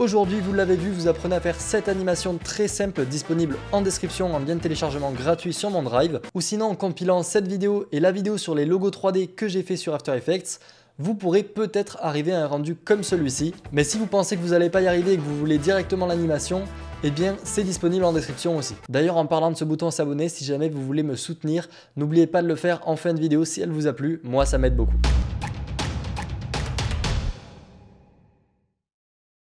Aujourd'hui, vous l'avez vu, vous apprenez à faire cette animation très simple disponible en description en lien de téléchargement gratuit sur mon drive ou sinon en compilant cette vidéo et la vidéo sur les logos 3D que j'ai fait sur After Effects vous pourrez peut-être arriver à un rendu comme celui-ci. Mais si vous pensez que vous n'allez pas y arriver et que vous voulez directement l'animation, eh bien c'est disponible en description aussi. D'ailleurs en parlant de ce bouton s'abonner, si jamais vous voulez me soutenir, n'oubliez pas de le faire en fin de vidéo si elle vous a plu, moi ça m'aide beaucoup.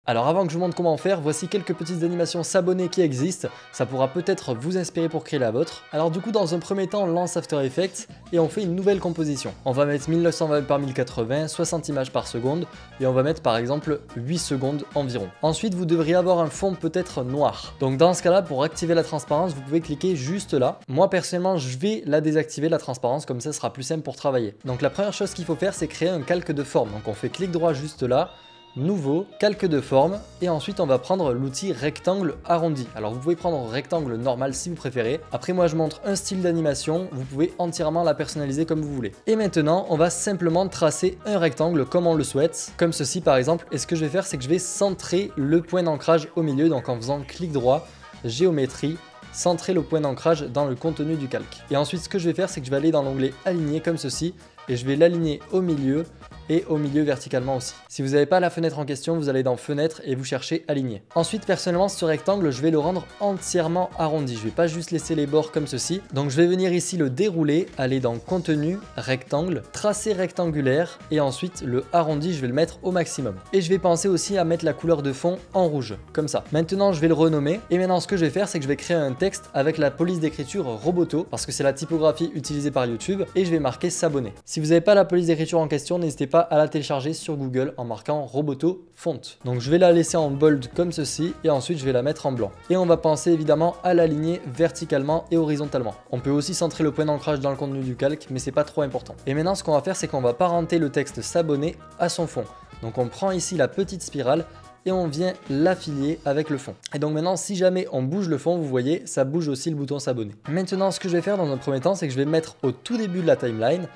Alors avant que je vous montre comment faire, voici quelques petites animations s'abonner qui existent, ça pourra peut-être vous inspirer pour créer la vôtre. Alors du coup dans un premier temps on lance After Effects et on fait une nouvelle composition. On va mettre 1920 par 1080, 60 images par seconde et on va mettre par exemple 8 secondes environ. Ensuite vous devriez avoir un fond peut-être noir. Donc dans ce cas là pour activer la transparence vous pouvez cliquer juste là. Moi personnellement je vais la désactiver la transparence comme ça sera plus simple pour travailler. Donc la première chose qu'il faut faire c'est créer un calque de forme. Donc on fait clic droit juste là nouveau, calque de forme, et ensuite on va prendre l'outil rectangle arrondi. Alors vous pouvez prendre rectangle normal si vous préférez. Après moi je montre un style d'animation, vous pouvez entièrement la personnaliser comme vous voulez. Et maintenant on va simplement tracer un rectangle comme on le souhaite, comme ceci par exemple. Et ce que je vais faire c'est que je vais centrer le point d'ancrage au milieu, donc en faisant clic droit, géométrie, centrer le point d'ancrage dans le contenu du calque. Et ensuite ce que je vais faire c'est que je vais aller dans l'onglet aligner comme ceci, et je vais l'aligner au milieu et au milieu verticalement aussi. Si vous n'avez pas la fenêtre en question, vous allez dans fenêtre et vous cherchez aligner. Ensuite, personnellement, ce rectangle, je vais le rendre entièrement arrondi. Je vais pas juste laisser les bords comme ceci. Donc je vais venir ici le dérouler, aller dans contenu, rectangle, tracé rectangulaire et ensuite le arrondi, je vais le mettre au maximum. Et je vais penser aussi à mettre la couleur de fond en rouge, comme ça. Maintenant, je vais le renommer et maintenant ce que je vais faire, c'est que je vais créer un texte avec la police d'écriture Roboto parce que c'est la typographie utilisée par YouTube et je vais marquer s'abonner. Si vous n'avez pas la police d'écriture en question, n'hésitez pas à la télécharger sur Google en marquant Roboto Font. Donc je vais la laisser en bold comme ceci et ensuite je vais la mettre en blanc. Et on va penser évidemment à l'aligner verticalement et horizontalement. On peut aussi centrer le point d'ancrage dans le contenu du calque mais c'est pas trop important. Et maintenant ce qu'on va faire c'est qu'on va parenter le texte s'abonner à son fond. Donc on prend ici la petite spirale et on vient l'affilier avec le fond. Et donc maintenant, si jamais on bouge le fond, vous voyez, ça bouge aussi le bouton s'abonner. Maintenant, ce que je vais faire dans un premier temps, c'est que je vais mettre au tout début de la timeline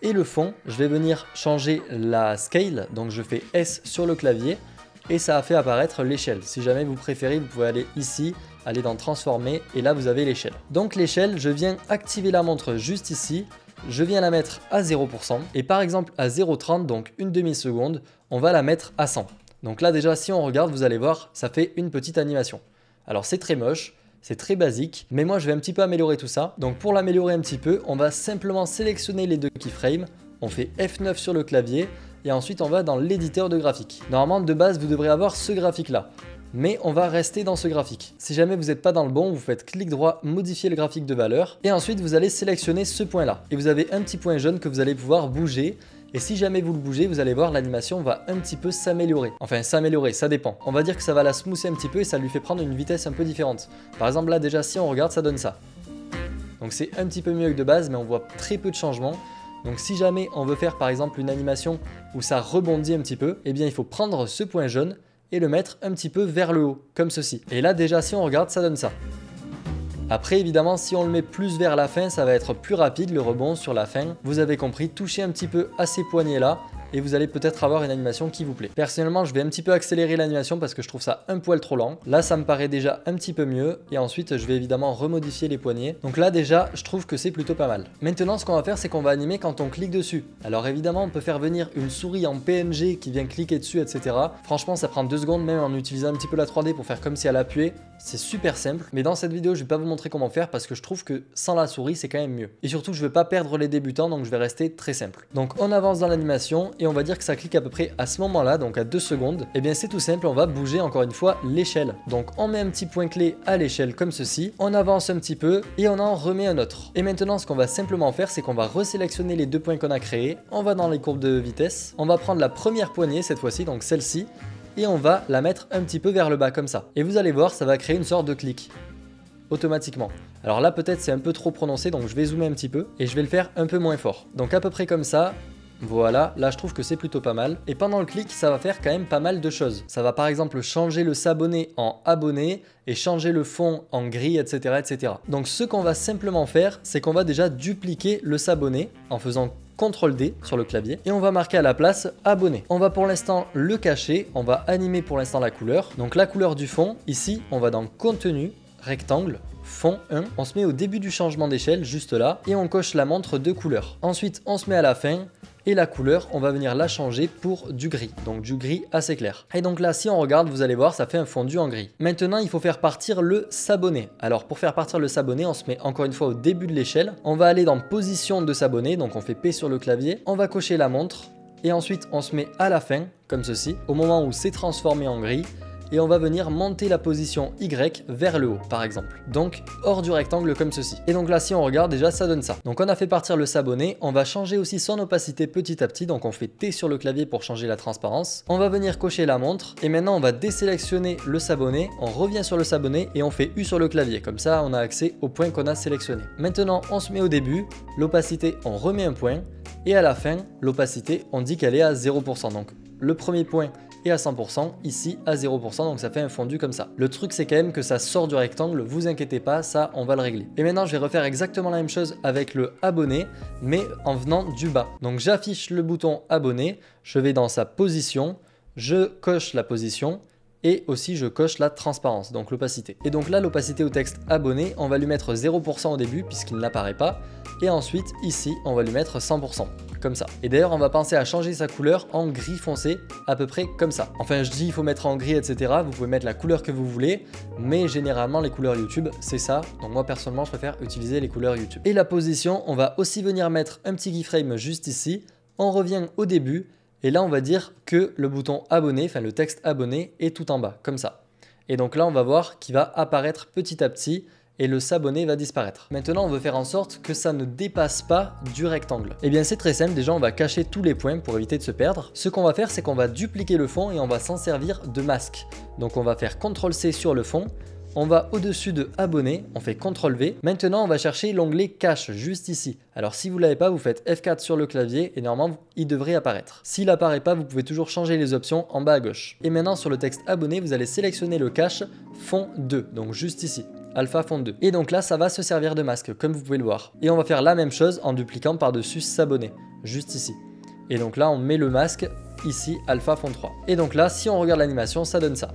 et le fond, je vais venir changer la scale, donc je fais S sur le clavier et ça a fait apparaître l'échelle. Si jamais vous préférez, vous pouvez aller ici, aller dans transformer et là vous avez l'échelle. Donc l'échelle, je viens activer la montre juste ici, je viens la mettre à 0% et par exemple à 0,30, donc une demi-seconde, on va la mettre à 100. Donc là déjà, si on regarde, vous allez voir, ça fait une petite animation. Alors c'est très moche, c'est très basique, mais moi je vais un petit peu améliorer tout ça. Donc pour l'améliorer un petit peu, on va simplement sélectionner les deux keyframes, on fait F9 sur le clavier, et ensuite on va dans l'éditeur de graphique. Normalement de base vous devrez avoir ce graphique là. Mais on va rester dans ce graphique. Si jamais vous n'êtes pas dans le bon, vous faites clic droit, modifier le graphique de valeur, et ensuite vous allez sélectionner ce point là. Et vous avez un petit point jaune que vous allez pouvoir bouger, et si jamais vous le bougez, vous allez voir l'animation va un petit peu s'améliorer. Enfin s'améliorer, ça dépend. On va dire que ça va la smoother un petit peu et ça lui fait prendre une vitesse un peu différente. Par exemple là déjà si on regarde ça donne ça. Donc c'est un petit peu mieux que de base mais on voit très peu de changements. Donc si jamais on veut faire par exemple une animation où ça rebondit un petit peu, eh bien il faut prendre ce point jaune et le mettre un petit peu vers le haut, comme ceci. Et là déjà si on regarde ça donne ça. Après évidemment si on le met plus vers la fin ça va être plus rapide le rebond sur la fin. Vous avez compris, touchez un petit peu à ces poignets là et vous allez peut-être avoir une animation qui vous plaît. Personnellement, je vais un petit peu accélérer l'animation parce que je trouve ça un poil trop lent. Là, ça me paraît déjà un petit peu mieux et ensuite, je vais évidemment remodifier les poignets. Donc là, déjà, je trouve que c'est plutôt pas mal. Maintenant, ce qu'on va faire, c'est qu'on va animer quand on clique dessus. Alors évidemment, on peut faire venir une souris en PNG qui vient cliquer dessus, etc. Franchement, ça prend deux secondes même en utilisant un petit peu la 3D pour faire comme si elle appuyait. C'est super simple, mais dans cette vidéo, je vais pas vous montrer comment faire parce que je trouve que sans la souris, c'est quand même mieux. Et surtout, je veux pas perdre les débutants, donc je vais rester très simple. Donc on avance dans l'animation et on va dire que ça clique à peu près à ce moment-là, donc à 2 secondes. Et eh bien c'est tout simple, on va bouger encore une fois l'échelle. Donc on met un petit point clé à l'échelle comme ceci, on avance un petit peu et on en remet un autre. Et maintenant, ce qu'on va simplement faire, c'est qu'on va resélectionner les deux points qu'on a créés, on va dans les courbes de vitesse, on va prendre la première poignée cette fois-ci, donc celle-ci, et on va la mettre un petit peu vers le bas comme ça. Et vous allez voir, ça va créer une sorte de clic automatiquement. Alors là peut-être c'est un peu trop prononcé donc je vais zoomer un petit peu et je vais le faire un peu moins fort. Donc à peu près comme ça, voilà, là je trouve que c'est plutôt pas mal. Et pendant le clic, ça va faire quand même pas mal de choses. Ça va par exemple changer le s'abonner en abonné et changer le fond en gris, etc. etc. Donc ce qu'on va simplement faire, c'est qu'on va déjà dupliquer le s'abonner en faisant CTRL D sur le clavier et on va marquer à la place abonné. On va pour l'instant le cacher, on va animer pour l'instant la couleur. Donc la couleur du fond, ici on va dans contenu, rectangle, fond 1, on se met au début du changement d'échelle, juste là, et on coche la montre de couleur. Ensuite, on se met à la fin, et la couleur, on va venir la changer pour du gris, donc du gris assez clair. Et donc là, si on regarde, vous allez voir, ça fait un fondu en gris. Maintenant, il faut faire partir le s'abonner. Alors pour faire partir le s'abonner, on se met encore une fois au début de l'échelle. On va aller dans position de s'abonner, donc on fait P sur le clavier. On va cocher la montre, et ensuite on se met à la fin, comme ceci, au moment où c'est transformé en gris et on va venir monter la position Y vers le haut par exemple. Donc hors du rectangle comme ceci. Et donc là si on regarde déjà ça donne ça. Donc on a fait partir le s'abonner, on va changer aussi son opacité petit à petit, donc on fait T sur le clavier pour changer la transparence. On va venir cocher la montre et maintenant on va désélectionner le s'abonner, on revient sur le s'abonner et on fait U sur le clavier, comme ça on a accès au point qu'on a sélectionné. Maintenant on se met au début, l'opacité on remet un point et à la fin l'opacité on dit qu'elle est à 0%. Donc le premier point et à 100%, ici à 0%, donc ça fait un fondu comme ça. Le truc c'est quand même que ça sort du rectangle, vous inquiétez pas, ça on va le régler. Et maintenant je vais refaire exactement la même chose avec le abonné, mais en venant du bas. Donc j'affiche le bouton abonné, je vais dans sa position, je coche la position, et aussi je coche la transparence, donc l'opacité. Et donc là, l'opacité au texte abonné, on va lui mettre 0% au début puisqu'il n'apparaît pas. Et ensuite, ici, on va lui mettre 100%, comme ça. Et d'ailleurs, on va penser à changer sa couleur en gris foncé, à peu près comme ça. Enfin, je dis il faut mettre en gris, etc. Vous pouvez mettre la couleur que vous voulez, mais généralement, les couleurs YouTube, c'est ça. Donc moi, personnellement, je préfère utiliser les couleurs YouTube. Et la position, on va aussi venir mettre un petit keyframe juste ici. On revient au début et là, on va dire que le bouton abonné, enfin le texte abonné, est tout en bas, comme ça. Et donc là, on va voir qu'il va apparaître petit à petit et le s'abonner va disparaître. Maintenant, on veut faire en sorte que ça ne dépasse pas du rectangle. Et eh bien, c'est très simple. Déjà, on va cacher tous les points pour éviter de se perdre. Ce qu'on va faire, c'est qu'on va dupliquer le fond et on va s'en servir de masque. Donc, on va faire CTRL-C sur le fond on va au-dessus de abonner, on fait CTRL V. Maintenant, on va chercher l'onglet cache juste ici. Alors si vous ne l'avez pas, vous faites F4 sur le clavier et normalement, il devrait apparaître. S'il n'apparaît pas, vous pouvez toujours changer les options en bas à gauche. Et maintenant, sur le texte abonné, vous allez sélectionner le cache fond 2, donc juste ici alpha fond 2. Et donc là, ça va se servir de masque, comme vous pouvez le voir. Et on va faire la même chose en dupliquant par-dessus s'abonner, juste ici. Et donc là, on met le masque ici, alpha fond 3. Et donc là, si on regarde l'animation, ça donne ça.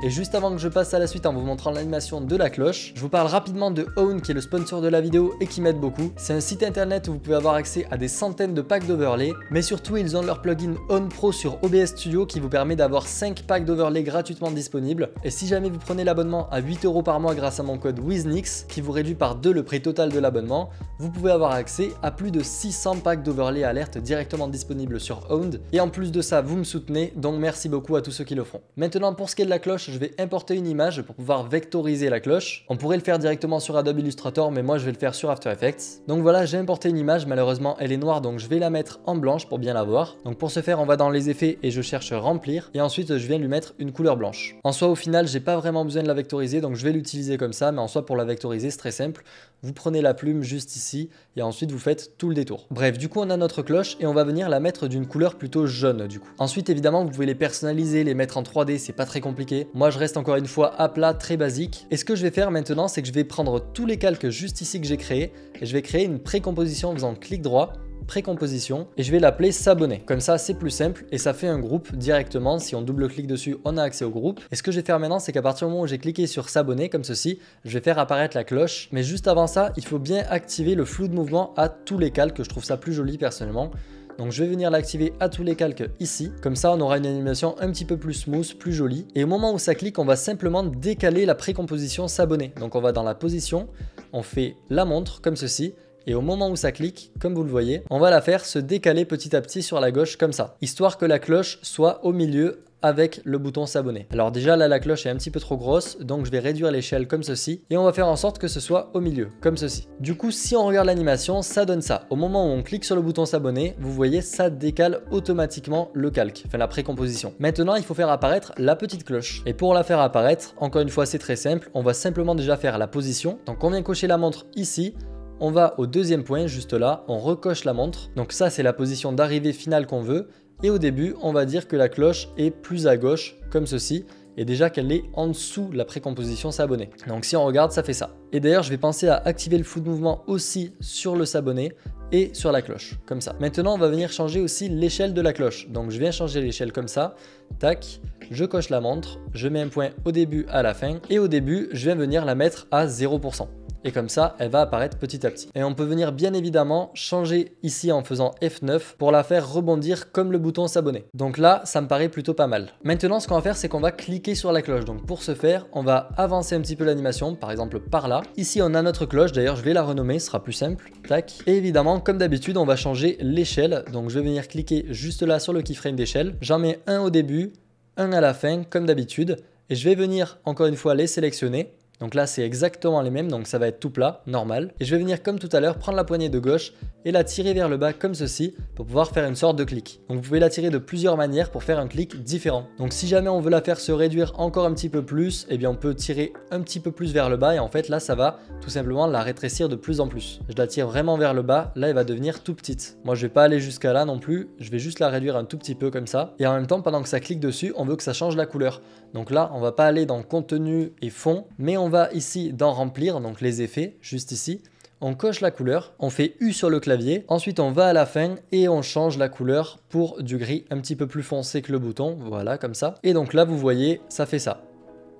Et juste avant que je passe à la suite en vous montrant l'animation de la cloche, je vous parle rapidement de Own qui est le sponsor de la vidéo et qui m'aide beaucoup. C'est un site internet où vous pouvez avoir accès à des centaines de packs d'overlay, mais surtout ils ont leur plugin Own Pro sur OBS Studio qui vous permet d'avoir 5 packs d'overlay gratuitement disponibles. Et si jamais vous prenez l'abonnement à 8 euros par mois grâce à mon code WIZNIX qui vous réduit par 2 le prix total de l'abonnement, vous pouvez avoir accès à plus de 600 packs d'overlay alerte directement disponibles sur Owned. Et en plus de ça, vous me soutenez, donc merci beaucoup à tous ceux qui le font. Maintenant pour ce qui est de la je vais importer une image pour pouvoir vectoriser la cloche. On pourrait le faire directement sur Adobe Illustrator, mais moi je vais le faire sur After Effects. Donc voilà, j'ai importé une image, malheureusement elle est noire, donc je vais la mettre en blanche pour bien la voir. Donc pour ce faire, on va dans les effets et je cherche remplir, et ensuite je viens lui mettre une couleur blanche. En soi, au final, j'ai pas vraiment besoin de la vectoriser, donc je vais l'utiliser comme ça, mais en soi, pour la vectoriser, c'est très simple. Vous prenez la plume juste ici, et ensuite vous faites tout le détour. Bref, du coup, on a notre cloche, et on va venir la mettre d'une couleur plutôt jaune, du coup. Ensuite, évidemment, vous pouvez les personnaliser, les mettre en 3D, c'est pas très compliqué. Moi, je reste encore une fois à plat, très basique. Et ce que je vais faire maintenant, c'est que je vais prendre tous les calques juste ici que j'ai créés et je vais créer une précomposition en faisant clic droit précomposition et je vais l'appeler s'abonner. Comme ça, c'est plus simple et ça fait un groupe directement. Si on double-clique dessus, on a accès au groupe. Et ce que je vais faire maintenant, c'est qu'à partir du moment où j'ai cliqué sur s'abonner comme ceci, je vais faire apparaître la cloche. Mais juste avant ça, il faut bien activer le flou de mouvement à tous les calques. Je trouve ça plus joli personnellement. Donc je vais venir l'activer à tous les calques ici. Comme ça, on aura une animation un petit peu plus smooth, plus jolie. Et au moment où ça clique, on va simplement décaler la précomposition s'abonner. Donc on va dans la position, on fait la montre comme ceci. Et au moment où ça clique, comme vous le voyez, on va la faire se décaler petit à petit sur la gauche comme ça, histoire que la cloche soit au milieu avec le bouton s'abonner. Alors déjà là la cloche est un petit peu trop grosse donc je vais réduire l'échelle comme ceci et on va faire en sorte que ce soit au milieu comme ceci. Du coup si on regarde l'animation ça donne ça. Au moment où on clique sur le bouton s'abonner vous voyez ça décale automatiquement le calque, enfin la précomposition. Maintenant il faut faire apparaître la petite cloche et pour la faire apparaître encore une fois c'est très simple on va simplement déjà faire la position. Donc on vient cocher la montre ici on va au deuxième point juste là, on recoche la montre. Donc ça c'est la position d'arrivée finale qu'on veut et au début, on va dire que la cloche est plus à gauche, comme ceci. et déjà qu'elle est en dessous la précomposition s'abonner. Donc si on regarde, ça fait ça. Et d'ailleurs, je vais penser à activer le flou de mouvement aussi sur le s'abonner et sur la cloche, comme ça. Maintenant, on va venir changer aussi l'échelle de la cloche. Donc je viens changer l'échelle comme ça, tac, je coche la montre, je mets un point au début, à la fin, et au début, je viens venir la mettre à 0% et comme ça elle va apparaître petit à petit. Et on peut venir bien évidemment changer ici en faisant F9 pour la faire rebondir comme le bouton s'abonner. Donc là ça me paraît plutôt pas mal. Maintenant ce qu'on va faire c'est qu'on va cliquer sur la cloche. Donc pour ce faire on va avancer un petit peu l'animation par exemple par là. Ici on a notre cloche d'ailleurs je vais la renommer ce sera plus simple. Tac. Et évidemment comme d'habitude on va changer l'échelle. Donc je vais venir cliquer juste là sur le keyframe d'échelle. J'en mets un au début, un à la fin comme d'habitude. Et je vais venir encore une fois les sélectionner donc là, c'est exactement les mêmes, donc ça va être tout plat, normal. Et je vais venir comme tout à l'heure, prendre la poignée de gauche et la tirer vers le bas comme ceci pour pouvoir faire une sorte de clic. Donc vous pouvez la tirer de plusieurs manières pour faire un clic différent. Donc si jamais on veut la faire se réduire encore un petit peu plus, eh bien on peut tirer un petit peu plus vers le bas et en fait là, ça va tout simplement la rétrécir de plus en plus. Je la tire vraiment vers le bas, là elle va devenir tout petite. Moi je vais pas aller jusqu'à là non plus, je vais juste la réduire un tout petit peu comme ça. Et en même temps, pendant que ça clique dessus, on veut que ça change la couleur. Donc là, on va pas aller dans contenu et fond, mais on va ici dans remplir, donc les effets, juste ici. On coche la couleur, on fait U sur le clavier, ensuite on va à la fin et on change la couleur pour du gris un petit peu plus foncé que le bouton, voilà comme ça. Et donc là vous voyez, ça fait ça.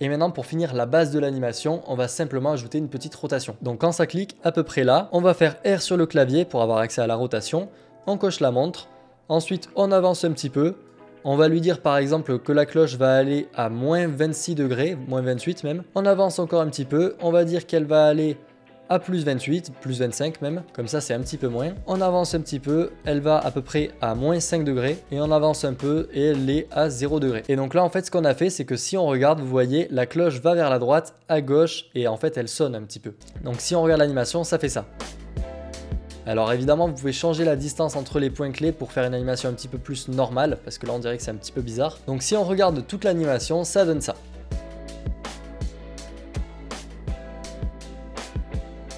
Et maintenant pour finir la base de l'animation, on va simplement ajouter une petite rotation. Donc quand ça clique à peu près là, on va faire R sur le clavier pour avoir accès à la rotation, on coche la montre, ensuite on avance un petit peu, on va lui dire par exemple que la cloche va aller à moins 26 degrés, moins 28 même. On avance encore un petit peu, on va dire qu'elle va aller à plus 28, plus 25 même, comme ça c'est un petit peu moins. On avance un petit peu, elle va à peu près à moins 5 degrés, et on avance un peu et elle est à 0 degré. Et donc là en fait ce qu'on a fait c'est que si on regarde, vous voyez, la cloche va vers la droite, à gauche, et en fait elle sonne un petit peu. Donc si on regarde l'animation, ça fait ça. Alors évidemment, vous pouvez changer la distance entre les points clés pour faire une animation un petit peu plus normale, parce que là on dirait que c'est un petit peu bizarre. Donc si on regarde toute l'animation, ça donne ça.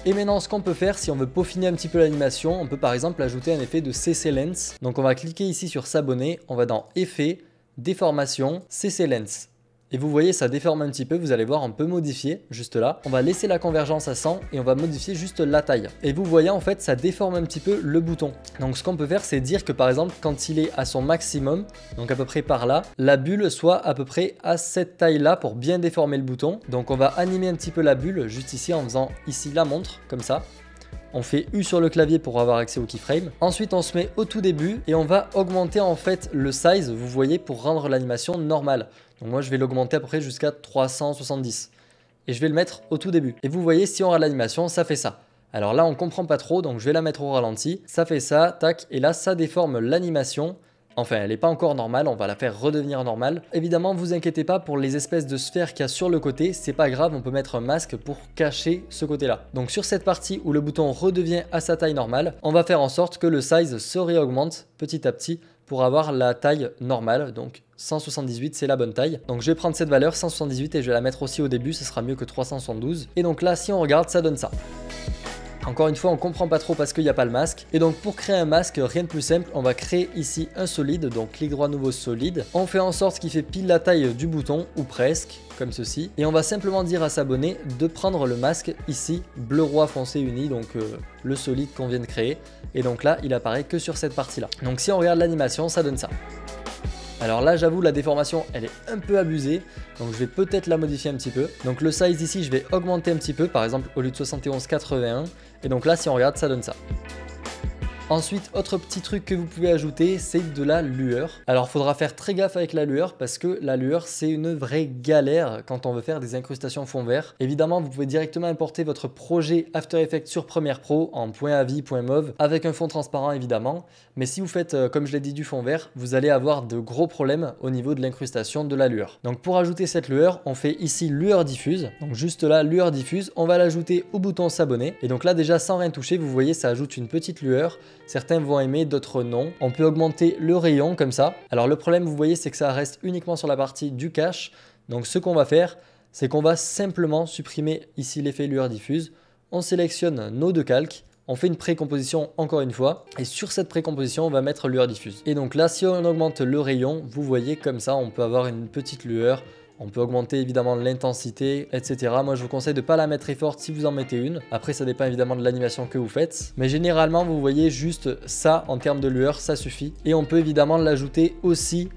Et maintenant, ce qu'on peut faire, si on veut peaufiner un petit peu l'animation, on peut par exemple ajouter un effet de CC Lens. Donc on va cliquer ici sur s'abonner, on va dans Effets, Déformation, CC Lens. Et vous voyez, ça déforme un petit peu, vous allez voir, on peut modifier juste là. On va laisser la convergence à 100 et on va modifier juste la taille. Et vous voyez, en fait, ça déforme un petit peu le bouton. Donc ce qu'on peut faire, c'est dire que par exemple, quand il est à son maximum, donc à peu près par là, la bulle soit à peu près à cette taille-là pour bien déformer le bouton. Donc on va animer un petit peu la bulle juste ici en faisant ici la montre, comme ça. On fait U sur le clavier pour avoir accès au keyframe. Ensuite, on se met au tout début et on va augmenter en fait le size, vous voyez, pour rendre l'animation normale. Donc moi, je vais l'augmenter à peu près jusqu'à 370. Et je vais le mettre au tout début. Et vous voyez, si on regarde l'animation, ça fait ça. Alors là, on comprend pas trop, donc je vais la mettre au ralenti. Ça fait ça, tac, et là, ça déforme l'animation. Enfin, elle n'est pas encore normale, on va la faire redevenir normale. Évidemment, vous inquiétez pas pour les espèces de sphères qu'il y a sur le côté, c'est pas grave, on peut mettre un masque pour cacher ce côté-là. Donc sur cette partie où le bouton redevient à sa taille normale, on va faire en sorte que le size se réaugmente petit à petit pour avoir la taille normale, donc 178 c'est la bonne taille. Donc je vais prendre cette valeur 178 et je vais la mettre aussi au début, ce sera mieux que 372. Et donc là si on regarde ça donne ça. Encore une fois, on comprend pas trop parce qu'il n'y a pas le masque. Et donc pour créer un masque, rien de plus simple, on va créer ici un solide, donc clic droit nouveau solide. On fait en sorte qu'il fait pile la taille du bouton, ou presque, comme ceci. Et on va simplement dire à s'abonner de prendre le masque ici, bleu roi foncé uni, donc euh, le solide qu'on vient de créer. Et donc là, il apparaît que sur cette partie-là. Donc si on regarde l'animation, ça donne ça. Alors là, j'avoue, la déformation, elle est un peu abusée. Donc je vais peut-être la modifier un petit peu. Donc le size ici, je vais augmenter un petit peu. Par exemple, au lieu de 71,81. Et donc là, si on regarde, ça donne ça. Ensuite, autre petit truc que vous pouvez ajouter, c'est de la lueur. Alors, il faudra faire très gaffe avec la lueur parce que la lueur, c'est une vraie galère quand on veut faire des incrustations fond vert. Évidemment, vous pouvez directement importer votre projet After Effects sur Premiere Pro en .avi, .mov avec un fond transparent évidemment. Mais si vous faites, euh, comme je l'ai dit, du fond vert, vous allez avoir de gros problèmes au niveau de l'incrustation de la lueur. Donc, pour ajouter cette lueur, on fait ici lueur diffuse. Donc, juste là, lueur diffuse, on va l'ajouter au bouton s'abonner. Et donc là, déjà, sans rien toucher, vous voyez, ça ajoute une petite lueur. Certains vont aimer, d'autres non. On peut augmenter le rayon comme ça. Alors le problème, vous voyez, c'est que ça reste uniquement sur la partie du cache. Donc ce qu'on va faire, c'est qu'on va simplement supprimer ici l'effet lueur diffuse. On sélectionne nos deux calques. On fait une précomposition encore une fois et sur cette précomposition on va mettre lueur diffuse. Et donc là si on augmente le rayon, vous voyez comme ça on peut avoir une petite lueur On peut augmenter évidemment l'intensité, etc. Moi je vous conseille de ne pas la mettre très forte si vous en mettez une. Après ça dépend évidemment de l'animation que vous faites. Mais généralement vous voyez juste ça en termes de lueur, ça suffit. Et on peut évidemment l'ajouter aussi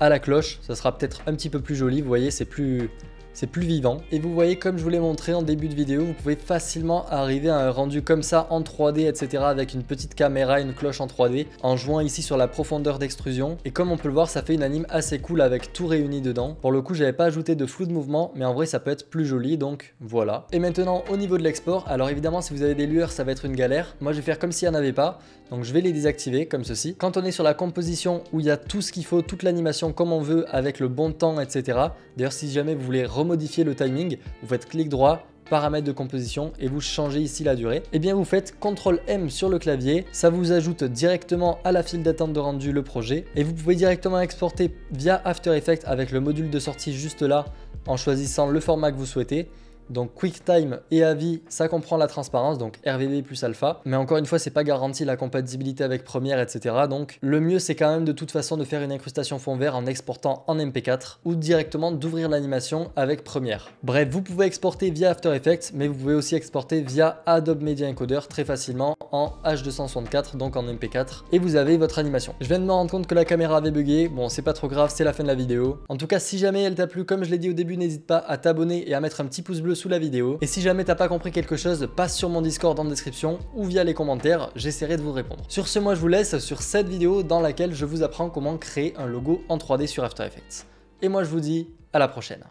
à la cloche. Ça sera peut-être un petit peu plus joli. Vous voyez c'est plus c'est plus vivant. Et vous voyez, comme je vous l'ai montré en début de vidéo, vous pouvez facilement arriver à un rendu comme ça en 3D, etc. avec une petite caméra, une cloche en 3D, en jouant ici sur la profondeur d'extrusion. Et comme on peut le voir, ça fait une anime assez cool avec tout réuni dedans. Pour le coup, j'avais pas ajouté de flou de mouvement, mais en vrai, ça peut être plus joli, donc voilà. Et maintenant, au niveau de l'export, alors évidemment, si vous avez des lueurs, ça va être une galère. Moi, je vais faire comme s'il n'y en avait pas. Donc je vais les désactiver comme ceci. Quand on est sur la composition où il y a tout ce qu'il faut, toute l'animation comme on veut, avec le bon temps, etc. D'ailleurs, si jamais vous voulez remodifier le timing, vous faites clic droit, paramètres de composition et vous changez ici la durée, et eh bien vous faites CTRL M sur le clavier, ça vous ajoute directement à la file d'attente de rendu le projet et vous pouvez directement exporter via After Effects avec le module de sortie juste là en choisissant le format que vous souhaitez donc QuickTime et AVI, ça comprend la transparence, donc RVB plus alpha. Mais encore une fois, c'est pas garanti la compatibilité avec Premiere, etc. Donc le mieux, c'est quand même de toute façon de faire une incrustation fond vert en exportant en MP4 ou directement d'ouvrir l'animation avec Premiere. Bref, vous pouvez exporter via After Effects, mais vous pouvez aussi exporter via Adobe Media Encoder très facilement en H264, donc en MP4, et vous avez votre animation. Je viens de me rendre compte que la caméra avait bugué. Bon, c'est pas trop grave, c'est la fin de la vidéo. En tout cas, si jamais elle t'a plu, comme je l'ai dit au début, n'hésite pas à t'abonner et à mettre un petit pouce bleu la vidéo. Et si jamais t'as pas compris quelque chose, passe sur mon Discord en description ou via les commentaires, j'essaierai de vous répondre. Sur ce, moi je vous laisse sur cette vidéo dans laquelle je vous apprends comment créer un logo en 3D sur After Effects. Et moi je vous dis à la prochaine.